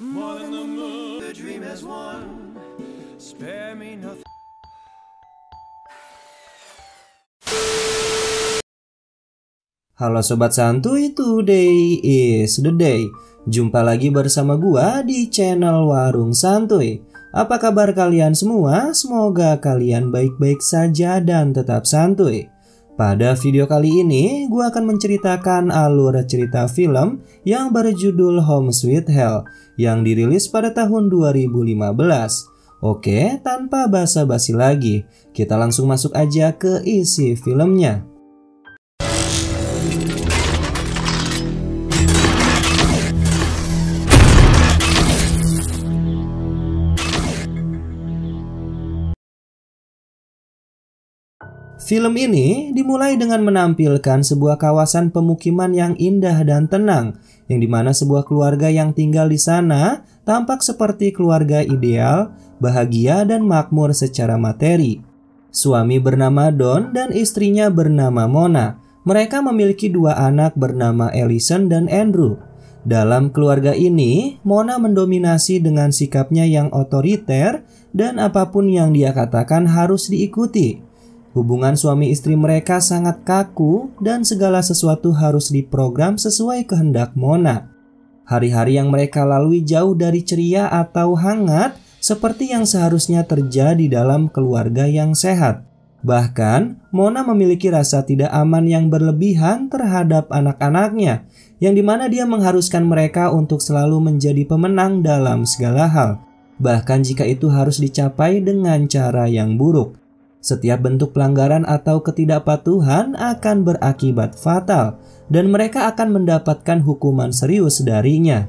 More than the moon, the dream has won. Spare me nothing. Halo Sobat Santuy, today is the day. Jumpa lagi bersama gua di channel Warung Santuy. Apa kabar kalian semua? Semoga kalian baik-baik saja dan tetap santuy. Pada video kali ini, gua akan menceritakan alur cerita film yang berjudul Home Sweet Hell yang dirilis pada tahun 2015. Oke, tanpa basa-basi lagi, kita langsung masuk aja ke isi filmnya. Film ini dimulai dengan menampilkan sebuah kawasan pemukiman yang indah dan tenang, yang di mana sebuah keluarga yang tinggal di sana tampak seperti keluarga ideal, bahagia dan makmur secara materi. Suami bernama Don dan istrinya bernama Mona. Mereka memiliki dua anak bernama Ellison dan Andrew. Dalam keluarga ini, Mona mendominasi dengan sikapnya yang otoriter dan apa pun yang dia katakan harus diikuti. Hubungan suami istri mereka sangat kaku dan segala sesuatu harus diprogram sesuai kehendak Mona. Hari-hari yang mereka lalui jauh dari ceria atau hangat seperti yang seharusnya terjadi dalam keluarga yang sehat. Bahkan, Mona memiliki rasa tidak aman yang berlebihan terhadap anak-anaknya, yang di mana dia mengharuskan mereka untuk selalu menjadi pemenang dalam segala hal, bahkan jika itu harus dicapai dengan cara yang buruk. Setiap bentuk pelanggaran atau ketidakpatuhan akan berakibat fatal, dan mereka akan mendapatkan hukuman serius darinya.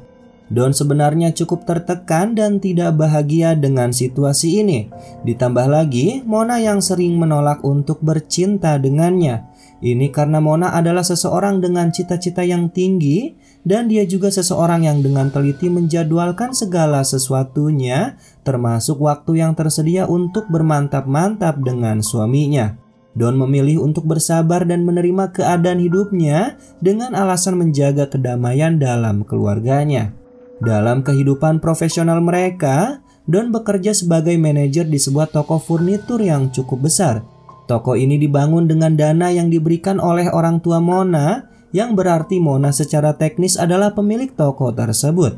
Don sebenarnya cukup tertekan dan tidak bahagia dengan situasi ini. Ditambah lagi, Mona yang sering menolak untuk bercinta dengannya. Ini karena Mona adalah seseorang dengan cita-cita yang tinggi dan dia juga seseorang yang dengan teliti menjadwalkan segala sesuatunya, termasuk waktu yang tersedia untuk bermantap-mantap dengan suaminya. Don memilih untuk bersabar dan menerima keadaan hidupnya dengan alasan menjaga kedamaian dalam keluarganya. Dalam kehidupan profesional mereka, Don bekerja sebagai manajer di sebuah toko furnitur yang cukup besar. Toko ini dibangun dengan dana yang diberikan oleh orang tua Mona yang berarti Mona secara teknis adalah pemilik toko tersebut.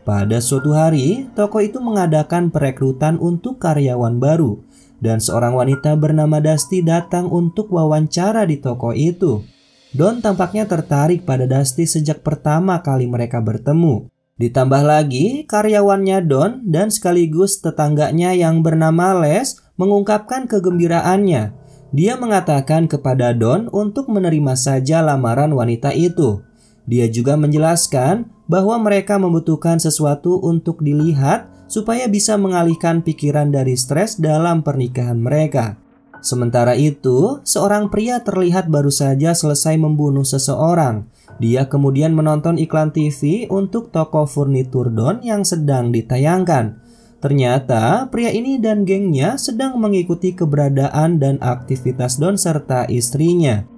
Pada suatu hari, toko itu mengadakan perekrutan untuk karyawan baru, dan seorang wanita bernama Dusty datang untuk wawancara di toko itu. Don tampaknya tertarik pada Dusty sejak pertama kali mereka bertemu. Ditambah lagi, karyawannya Don dan sekaligus tetangganya yang bernama Les mengungkapkan kegembiraannya dia mengatakan kepada Don untuk menerima saja lamaran wanita itu. Dia juga menjelaskan bahwa mereka membutuhkan sesuatu untuk dilihat supaya bisa mengalihkan pikiran dari stres dalam pernikahan mereka. Sementara itu, seorang pria terlihat baru saja selesai membunuh seseorang. Dia kemudian menonton iklan TV untuk toko furnitur Don yang sedang ditayangkan. Ternyata pria ini dan gengnya sedang mengikuti keberadaan dan aktivitas Don serta istrinya.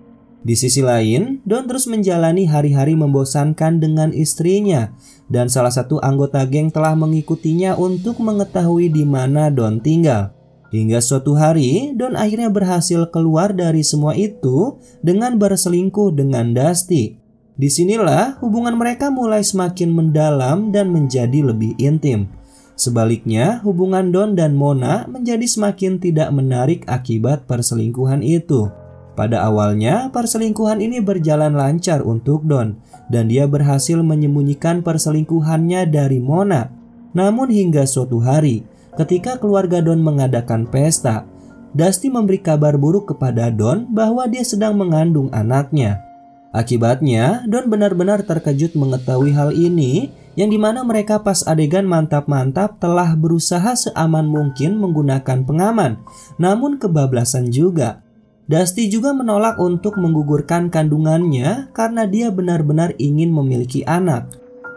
Di sisi lain, Don terus menjalani hari-hari membosankan dengan istrinya dan salah satu anggota geng telah mengikutinya untuk mengetahui di mana Don tinggal. Hingga suatu hari, Don akhirnya berhasil keluar dari semua itu dengan berselingkuh dengan Dusty. Di sinilah hubungan mereka mulai semakin mendalam dan menjadi lebih intim. Sebaliknya, hubungan Don dan Mona menjadi semakin tidak menarik akibat perselingkuhan itu. Pada awalnya, perselingkuhan ini berjalan lancar untuk Don, dan dia berhasil menyembunyikan perselingkuhannya dari Mona. Namun hingga suatu hari, ketika keluarga Don mengadakan pesta, Dusty memberi kabar buruk kepada Don bahwa dia sedang mengandung anaknya. Akibatnya, Don benar-benar terkejut mengetahui hal ini yang di mana mereka pas adegan mantap-mantap telah berusaha seaman mungkin menggunakan pengaman, namun kebablasan juga. Dusty juga menolak untuk menggugurkan kandungannya karena dia benar-benar ingin memiliki anak.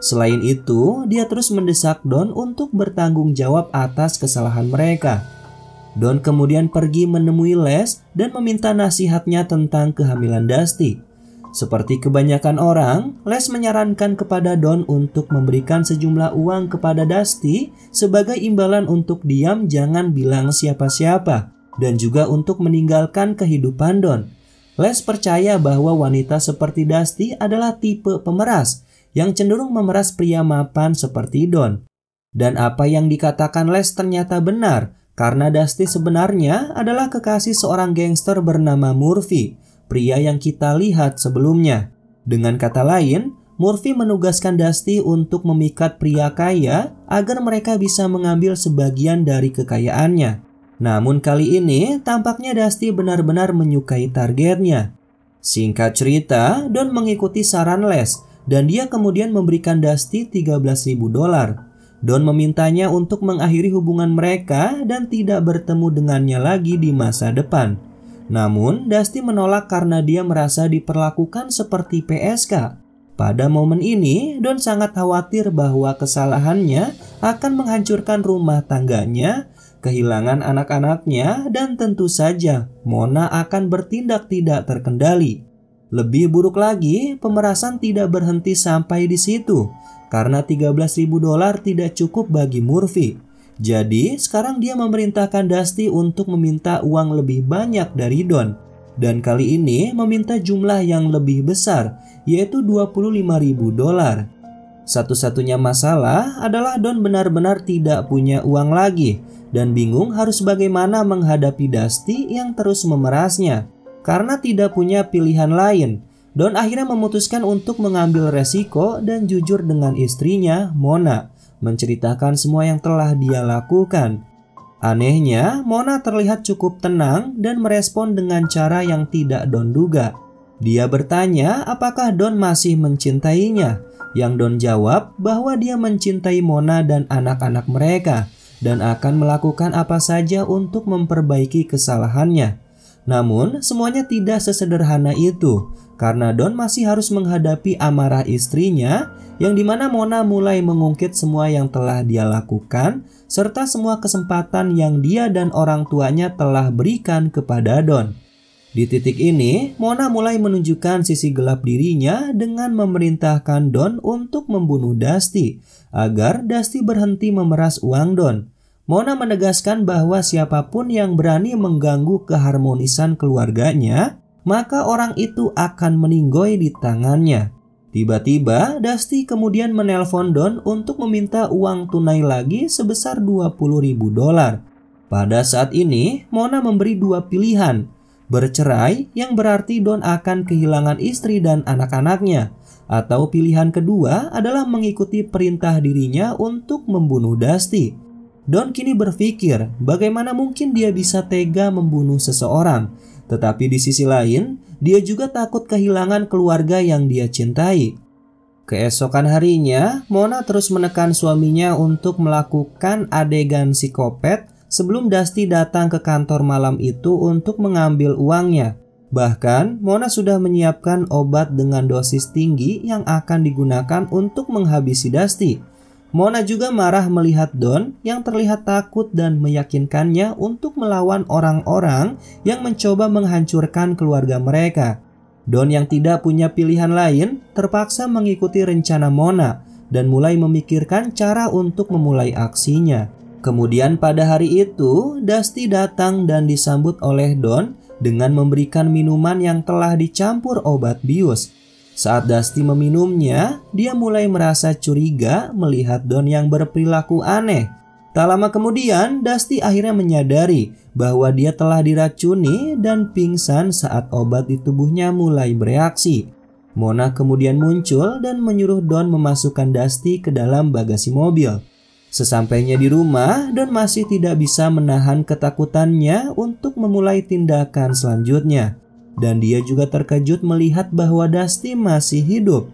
Selain itu, dia terus mendesak Don untuk bertanggung jawab atas kesalahan mereka. Don kemudian pergi menemui Les dan meminta nasihatnya tentang kehamilan Dusty. Seperti kebanyakan orang, Les menyarankan kepada Don untuk memberikan sejumlah uang kepada Dusty sebagai imbalan untuk diam jangan bilang siapa-siapa dan juga untuk meninggalkan kehidupan Don. Les percaya bahwa wanita seperti Dusty adalah tipe pemeras yang cenderung memeras pria mapan seperti Don. Dan apa yang dikatakan Les ternyata benar, karena Dusty sebenarnya adalah kekasih seorang gangster bernama Murphy, pria yang kita lihat sebelumnya. Dengan kata lain, Murphy menugaskan Dusty untuk memikat pria kaya agar mereka bisa mengambil sebagian dari kekayaannya. Namun kali ini tampaknya Dusty benar-benar menyukai targetnya. Singkat cerita, Don mengikuti saran Les dan dia kemudian memberikan Dusty 13.000 dolar. Don memintanya untuk mengakhiri hubungan mereka dan tidak bertemu dengannya lagi di masa depan. Namun, Dusty menolak karena dia merasa diperlakukan seperti PSK. Pada momen ini, Don sangat khawatir bahwa kesalahannya akan menghancurkan rumah tangganya kehilangan anak-anaknya, dan tentu saja Mona akan bertindak tidak terkendali. Lebih buruk lagi, pemerasan tidak berhenti sampai di situ karena 13.000 dolar tidak cukup bagi Murphy. Jadi, sekarang dia memerintahkan Dusty untuk meminta uang lebih banyak dari Don. Dan kali ini meminta jumlah yang lebih besar, yaitu 25.000 dolar. Satu-satunya masalah adalah Don benar-benar tidak punya uang lagi dan bingung harus bagaimana menghadapi Dusty yang terus memerasnya. Karena tidak punya pilihan lain, Don akhirnya memutuskan untuk mengambil resiko dan jujur dengan istrinya, Mona, menceritakan semua yang telah dia lakukan. Anehnya, Mona terlihat cukup tenang dan merespon dengan cara yang tidak Don duga. Dia bertanya apakah Don masih mencintainya, yang Don jawab bahwa dia mencintai Mona dan anak-anak mereka dan akan melakukan apa saja untuk memperbaiki kesalahannya. Namun, semuanya tidak sesederhana itu, karena Don masih harus menghadapi amarah istrinya, yang di mana Mona mulai mengungkit semua yang telah dia lakukan, serta semua kesempatan yang dia dan orang tuanya telah berikan kepada Don. Di titik ini, Mona mulai menunjukkan sisi gelap dirinya dengan memerintahkan Don untuk membunuh Dusty, agar Dusty berhenti memeras uang Don. Mona menegaskan bahwa siapa pun yang berani mengganggu keharmonisan keluarganya, maka orang itu akan meninggoy di tangannya. Tiba-tiba, Dusty kemudian menelpon Don untuk meminta uang tunai lagi sebesar 20 ribu dolar. Pada saat ini, Mona memberi dua pilihan. Bercerai yang berarti Don akan kehilangan istri dan anak-anaknya. Atau pilihan kedua adalah mengikuti perintah dirinya untuk membunuh Dusty. Don kini berpikir bagaimana mungkin dia bisa tega membunuh seseorang. Tetapi di sisi lain, dia juga takut kehilangan keluarga yang dia cintai. Keesokan harinya, Mona terus menekan suaminya untuk melakukan adegan psikopat sebelum Dusty datang ke kantor malam itu untuk mengambil uangnya. Bahkan, Mona sudah menyiapkan obat dengan dosis tinggi yang akan digunakan untuk menghabisi Dusty. Mona juga marah melihat Don yang terlihat takut dan meyakinkannya untuk melawan orang-orang yang mencoba menghancurkan keluarga mereka. Don yang tidak punya pilihan lain terpaksa mengikuti rencana Mona dan mulai memikirkan cara untuk memulai aksinya. Kemudian pada hari itu, Dusty datang dan disambut oleh Don dengan memberikan minuman yang telah dicampur obat bius. Saat Dusty meminumnya, dia mulai merasa curiga melihat Don yang berperilaku aneh. Tak lama kemudian, Dusty akhirnya menyadari bahwa dia telah diracuni dan pingsan saat obat di tubuhnya mulai bereaksi. Mona kemudian muncul dan menyuruh Don memasukkan Dusty ke dalam bagasi mobil. Sesampainya di rumah, Don masih tidak bisa menahan ketakutannya untuk memulai tindakan selanjutnya dan dia juga terkejut melihat bahwa Dusty masih hidup.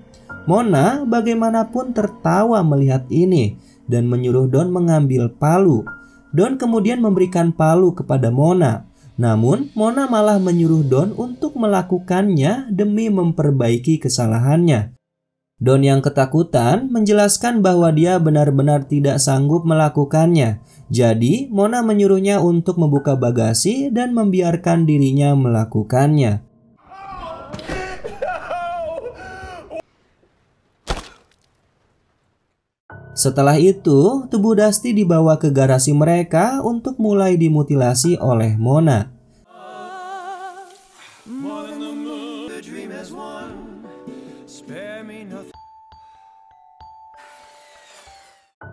Mona bagaimanapun tertawa melihat ini dan menyuruh Don mengambil palu. Don kemudian memberikan palu kepada Mona. Namun, Mona malah menyuruh Don untuk melakukannya demi memperbaiki kesalahannya. Don yang ketakutan menjelaskan bahwa dia benar-benar tidak sanggup melakukannya. Jadi, Mona menyuruhnya untuk membuka bagasi dan membiarkan dirinya melakukannya. Setelah itu, tubuh Dusty dibawa ke garasi mereka untuk mulai dimutilasi oleh Mona.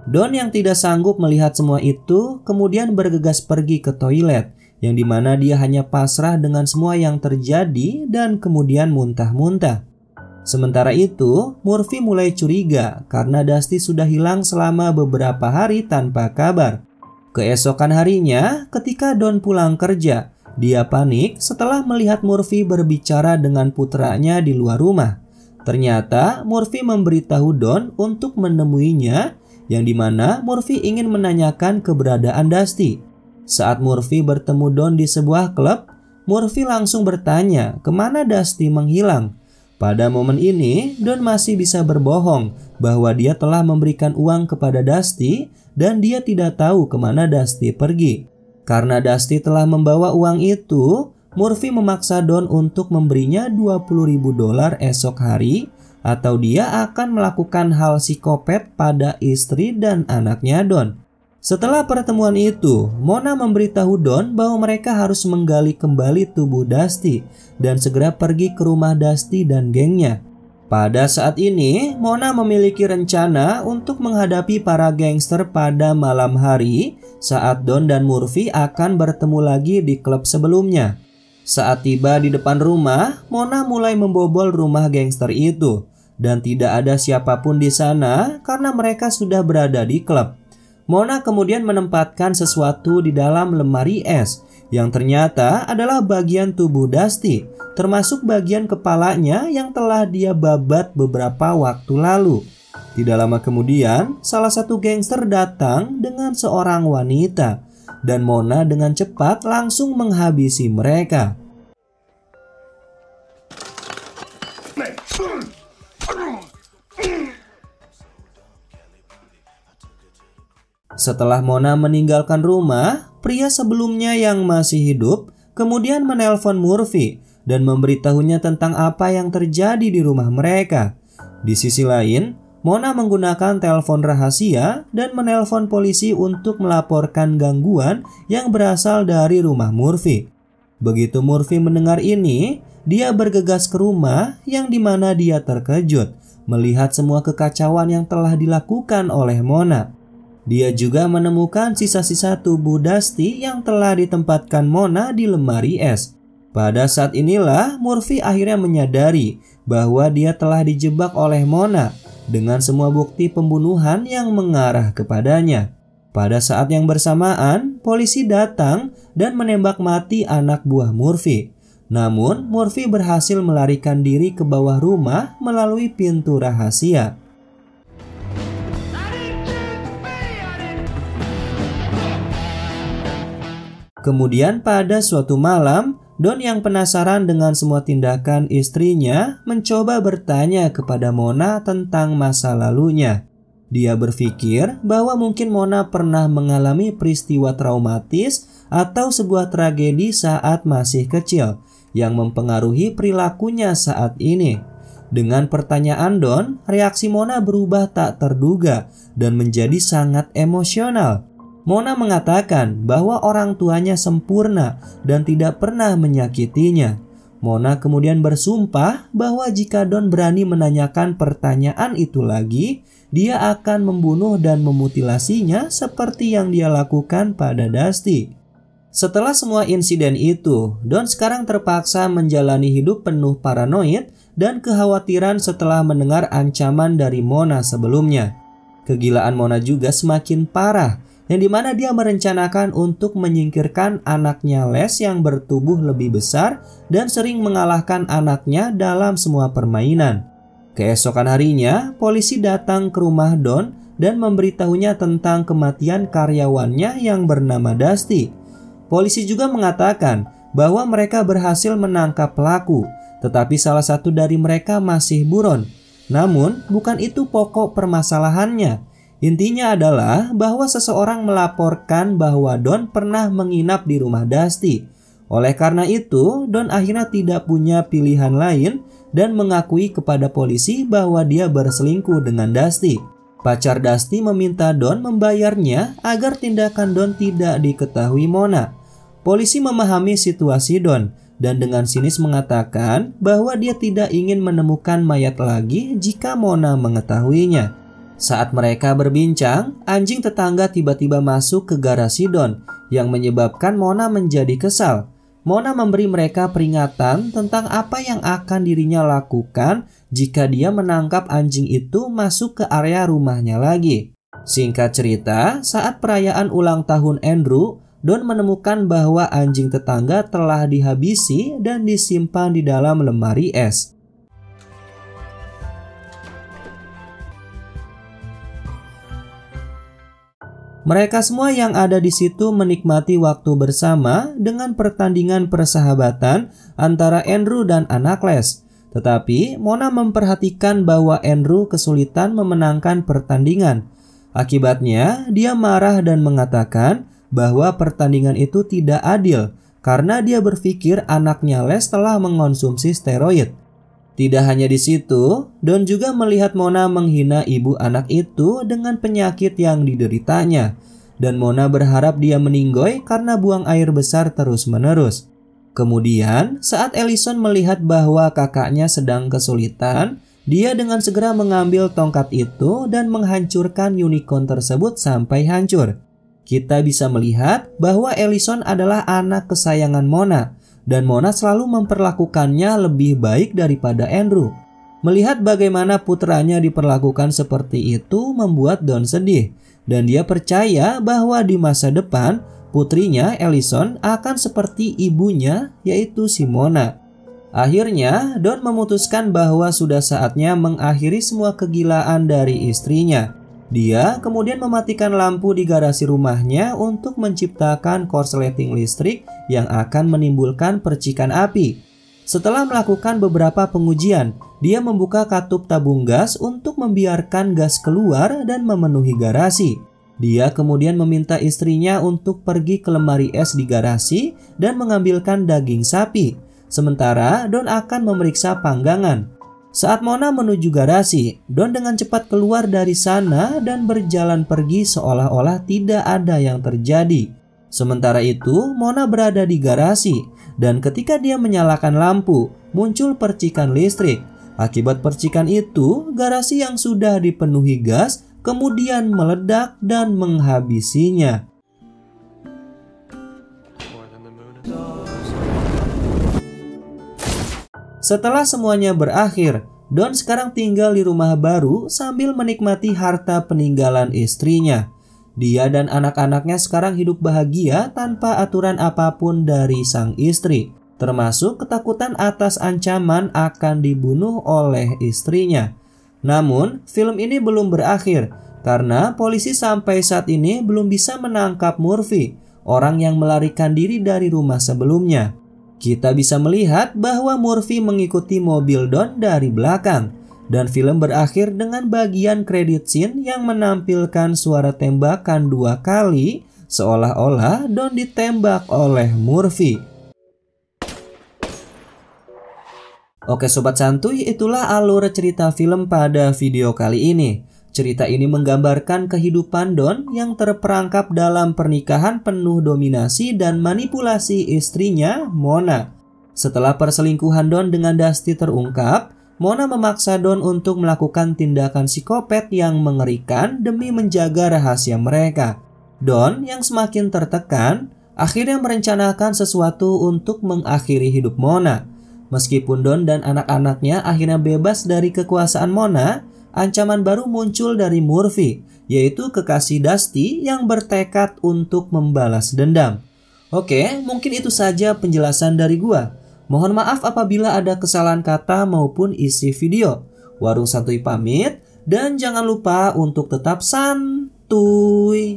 Don yang tidak sanggup melihat semua itu kemudian bergegas pergi ke toilet yang di mana dia hanya pasrah dengan semua yang terjadi dan kemudian muntah-muntah. Sementara itu, Murphy mulai curiga karena Dusty sudah hilang selama beberapa hari tanpa kabar. Keesokan harinya, ketika Don pulang kerja, dia panik setelah melihat Murphy berbicara dengan putranya di luar rumah. Ternyata Murphy memberitahu Don untuk menemuinya yang di mana Murphy ingin menanyakan keberadaan Dusty. Saat Murphy bertemu Don di sebuah klub, Murphy langsung bertanya ke mana Dusty menghilang. Pada momen ini, Don masih bisa berbohong bahwa dia telah memberikan uang kepada Dusty dan dia tidak tahu ke mana Dusty pergi. Karena Dusty telah membawa uang itu, Murphy memaksa Don untuk memberinya 20.000 dolar esok hari atau dia akan melakukan hal psikopat pada istri dan anaknya Don. Setelah pertemuan itu, Mona memberitahu Don bahwa mereka harus menggali kembali tubuh Dusty dan segera pergi ke rumah Dusty dan gengnya. Pada saat ini, Mona memiliki rencana untuk menghadapi para gangster pada malam hari saat Don dan Murphy akan bertemu lagi di klub sebelumnya. Saat tiba di depan rumah, Mona mulai membobol rumah gangster itu dan tidak ada siapa pun di sana karena mereka sudah berada di klub. Mona kemudian menempatkan sesuatu di dalam lemari es yang ternyata adalah bagian tubuh Dusty, termasuk bagian kepalanya yang telah dia babat beberapa waktu lalu. Tidak lama kemudian, salah satu gangster datang dengan seorang wanita dan Mona dengan cepat langsung menghabisi mereka. Setelah Mona meninggalkan rumah, pria sebelumnya yang masih hidup kemudian menelpon Murphy dan memberitahunya tentang apa yang terjadi di rumah mereka. Di sisi lain, Mona menggunakan telepon rahasia dan menelpon polisi untuk melaporkan gangguan yang berasal dari rumah Murphy. Begitu Murphy mendengar ini, dia bergegas ke rumah yang di mana dia terkejut melihat semua kekacauan yang telah dilakukan oleh Mona. Dia juga menemukan sisa-sisa tubuh Dusty yang telah ditempatkan Mona di lemari es. Pada saat inilah Murphy akhirnya menyadari bahwa dia telah dijebak oleh Mona dengan semua bukti pembunuhan yang mengarah kepadanya. Pada saat yang bersamaan, polisi datang dan menembak mati anak buah Murphy. Namun, Murphy berhasil melarikan diri ke bawah rumah melalui pintu rahasia. Kemudian pada suatu malam, Don yang penasaran dengan semua tindakan istrinya mencoba bertanya kepada Mona tentang masa lalunya. Dia berpikir bahwa mungkin Mona pernah mengalami peristiwa traumatis atau sebuah tragedi saat masih kecil yang mempengaruhi perilakunya saat ini. Dengan pertanyaan Don, reaksi Mona berubah tak terduga dan menjadi sangat emosional. Mona mengatakan bahwa orang tuanya sempurna dan tidak pernah menyakitinya. Mona kemudian bersumpah bahwa jika Don berani menanyakan pertanyaan itu lagi, dia akan membunuh dan memutilasinya seperti yang dia lakukan pada Dusty. Setelah semua insiden itu, Don sekarang terpaksa menjalani hidup penuh paranoid dan kekhawatiran setelah mendengar ancaman dari Mona sebelumnya. Kegilaan Mona juga semakin parah yang di mana dia merencanakan untuk menyingkirkan anaknya Les yang bertubuh lebih besar dan sering mengalahkan anaknya dalam semua permainan. Keesokan harinya, polisi datang ke rumah Don dan memberitahunya tentang kematian karyawannya yang bernama Dusty. Polisi juga mengatakan bahwa mereka berhasil menangkap pelaku, tetapi salah satu dari mereka masih buron. Namun, bukan itu pokok permasalahannya. Intinya adalah bahwa seseorang melaporkan bahwa Don pernah menginap di rumah Dusty. Oleh karena itu, Don akhirnya tidak punya pilihan lain dan mengakui kepada polisi bahwa dia berselingkuh dengan Dusty. Pacar Dusty meminta Don membayarnya agar tindakan Don tidak diketahui Mona. Polisi memahami situasi Don dan dengan sinis mengatakan bahwa dia tidak ingin menemukan mayat lagi jika Mona mengetahuinya. Saat mereka berbincang, anjing tetangga tiba-tiba masuk ke garasi Don yang menyebabkan Mona menjadi kesal. Mona memberi mereka peringatan tentang apa yang akan dirinya lakukan jika dia menangkap anjing itu masuk ke area rumahnya lagi. Singkat cerita, saat perayaan ulang tahun Andrew, Don menemukan bahwa anjing tetangga telah dihabisi dan disimpan di dalam lemari es. Mereka semua yang ada di situ menikmati waktu bersama dengan pertandingan persahabatan antara Andrew dan anak les. Tetapi Mona memperhatikan bahwa Andrew kesulitan memenangkan pertandingan. Akibatnya, dia marah dan mengatakan bahwa pertandingan itu tidak adil karena dia berpikir anaknya Les telah mengonsumsi steroid. Tidak hanya di situ, Don juga melihat Mona menghina ibu anak itu dengan penyakit yang dideritanya. Dan Mona berharap dia meninggoy karena buang air besar terus-menerus. Kemudian, saat Ellison melihat bahwa kakaknya sedang kesulitan, dia dengan segera mengambil tongkat itu dan menghancurkan unicorn tersebut sampai hancur. Kita bisa melihat bahwa Ellison adalah anak kesayangan Mona dan Mona selalu memperlakukannya lebih baik daripada Andrew. Melihat bagaimana putranya diperlakukan seperti itu membuat Don sedih dan dia percaya bahwa di masa depan putrinya Ellison akan seperti ibunya yaitu Simona. Akhirnya Don memutuskan bahwa sudah saatnya mengakhiri semua kegilaan dari istrinya. Dia kemudian mematikan lampu di garasi rumahnya untuk menciptakan korsleting listrik yang akan menimbulkan percikan api. Setelah melakukan beberapa pengujian, dia membuka katup tabung gas untuk membiarkan gas keluar dan memenuhi garasi. Dia kemudian meminta istrinya untuk pergi ke lemari es di garasi dan mengambilkan daging sapi. Sementara Don akan memeriksa panggangan. Saat Mona menuju garasi, Don dengan cepat keluar dari sana dan berjalan pergi seolah-olah tidak ada yang terjadi. Sementara itu, Mona berada di garasi dan ketika dia menyalakan lampu, muncul percikan listrik. Akibat percikan itu, garasi yang sudah dipenuhi gas kemudian meledak dan menghabisinya. Setelah semuanya berakhir, Don sekarang tinggal di rumah baru sambil menikmati harta peninggalan istrinya. Dia dan anak-anaknya sekarang hidup bahagia tanpa aturan apa pun dari sang istri, termasuk ketakutan atas ancaman akan dibunuh oleh istrinya. Namun, film ini belum berakhir karena polisi sampai saat ini belum bisa menangkap Murphy, orang yang melarikan diri dari rumah sebelumnya. Kita bisa melihat bahwa Murphy mengikuti mobil Don dari belakang dan film berakhir dengan bagian kredit scene yang menampilkan suara tembakan dua kali seolah-olah Don ditembak oleh Murphy. Oke sobat santuy, itulah alur cerita film pada video kali ini. Cerita ini menggambarkan kehidupan Don yang terperangkap dalam pernikahan penuh dominasi dan manipulasi istrinya, Mona. Setelah perselingkuhan Don dengan Dusty terungkap, Mona memaksa Don untuk melakukan tindakan psikopat yang mengerikan demi menjaga rahasia mereka. Don yang semakin tertekan akhirnya merencanakan sesuatu untuk mengakhiri hidup Mona. Meskipun Don dan anak-anaknya akhirnya bebas dari kekuasaan Mona, ancaman baru muncul dari Murphy, yaitu kekasih Dusty yang bertekad untuk membalas dendam. Oke, mungkin itu saja penjelasan dari gua. Mohon maaf apabila ada kesalahan kata maupun isi video. Warung Santuy pamit dan jangan lupa untuk tetap santuy.